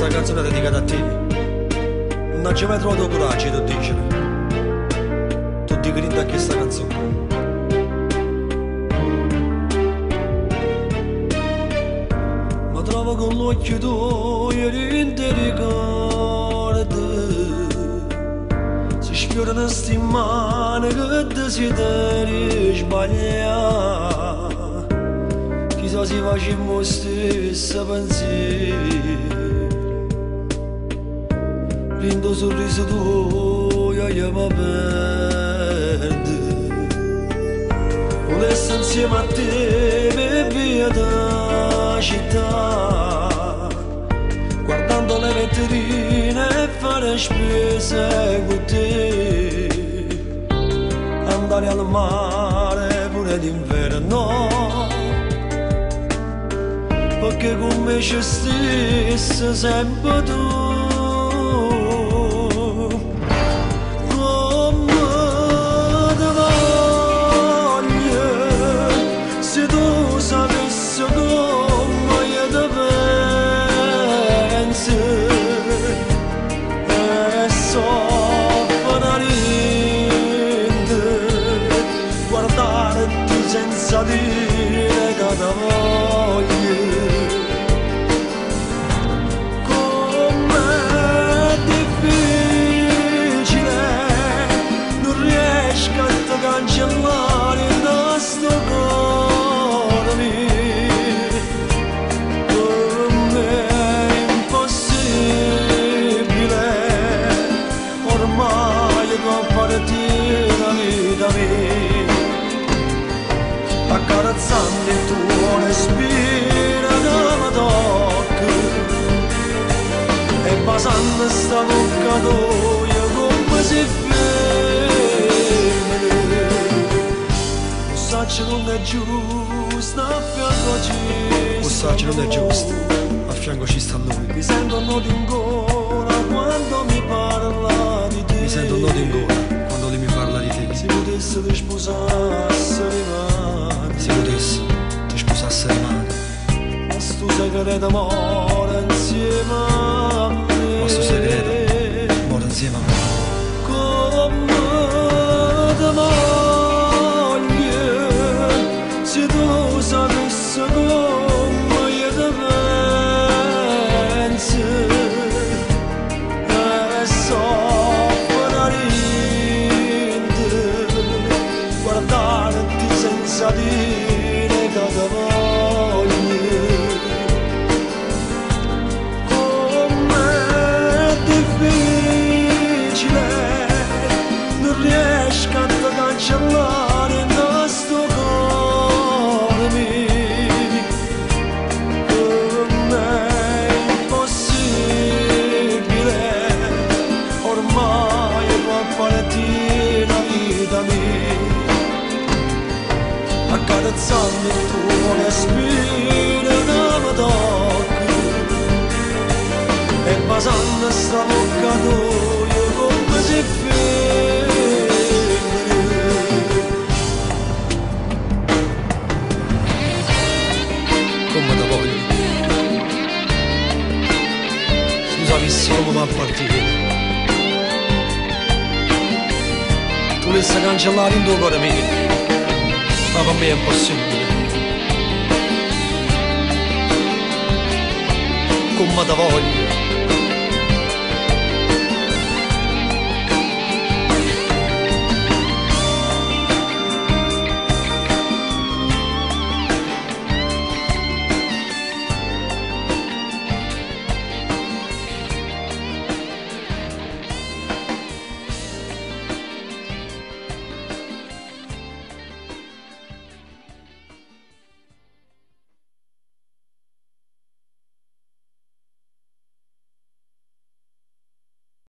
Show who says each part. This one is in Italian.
Speaker 1: questa canzone è dedicata a te. Non ci hai mai trovato coraggio di dicere. Tu ti credi a questa canzone. Ma trovo con l'occhio tuo ieri ti ricordi. Si sfiorano sti mani che desideri sbagliare. Chissà se facciamo stesso pensiero. Lindo sorriso tuo, io mi perde. Volessi insieme a te per via da città. Guardando le vetrine e fare spese con te. Andare al mare pure d'inverno. Perché con me c'è stesso sempre tu penso e la vita mia. Accarezzando il tuo respiro mi tocca e basando sta bocca tua come si ferma lo saccio non è giusto a fianco ci
Speaker 2: saccio non è giusto, a fianco ci sta lui.
Speaker 1: mi sento un nodo in gola quando mi parla di te.
Speaker 2: Mi sento un nodo in gola
Speaker 1: se disposasse animar
Speaker 2: Se eu potessi disposasse
Speaker 1: animare Questo segreto amore insieme a me
Speaker 2: Questo segreto amore insieme a me
Speaker 1: Come te moglie Se tu sapessi accarezzarmi un respiro da d'occhi e basando sta bocca d'olio come si fermi
Speaker 2: come ti voglio tu sapissi come mi appartiene cancellare in tuo cuore mio ma per me è impossibile. Come ti voglio.